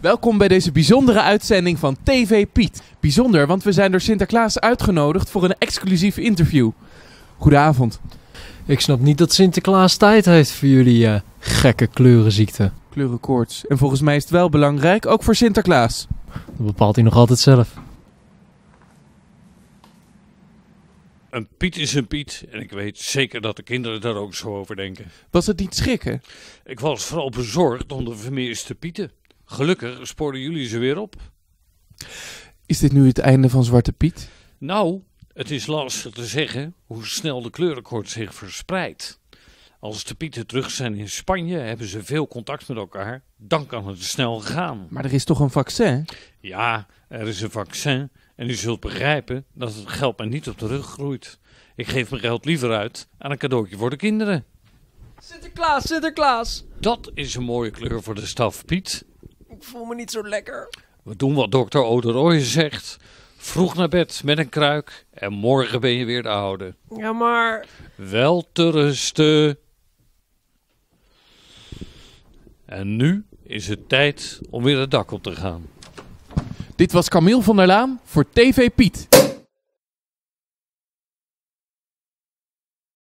Welkom bij deze bijzondere uitzending van TV Piet. Bijzonder, want we zijn door Sinterklaas uitgenodigd voor een exclusief interview. Goedenavond. Ik snap niet dat Sinterklaas tijd heeft voor jullie eh, gekke kleurenziekte. Kleurenkoorts. En volgens mij is het wel belangrijk, ook voor Sinterklaas. Dat bepaalt hij nog altijd zelf. Een Piet is een Piet en ik weet zeker dat de kinderen daar ook zo over denken. Was het niet schrikken? Ik was vooral bezorgd om de vermeerste Pieten. Gelukkig spoorden jullie ze weer op. Is dit nu het einde van Zwarte Piet? Nou, het is lastig te zeggen hoe snel de kleurenkoorts zich verspreidt. Als de Pieten terug zijn in Spanje, hebben ze veel contact met elkaar. Dan kan het snel gaan. Maar er is toch een vaccin? Ja, er is een vaccin en u zult begrijpen dat het geld mij niet op de rug groeit. Ik geef mijn geld liever uit aan een cadeautje voor de kinderen. Sinterklaas, Sinterklaas. Dat is een mooie kleur voor de staf, Piet. Ik voel me niet zo lekker. We doen wat dokter Oderoy zegt. Vroeg naar bed met een kruik en morgen ben je weer de oude. Ja, maar... Wel te rusten. En nu is het tijd om weer het dak op te gaan. Dit was Camille van der Laan voor TV Piet.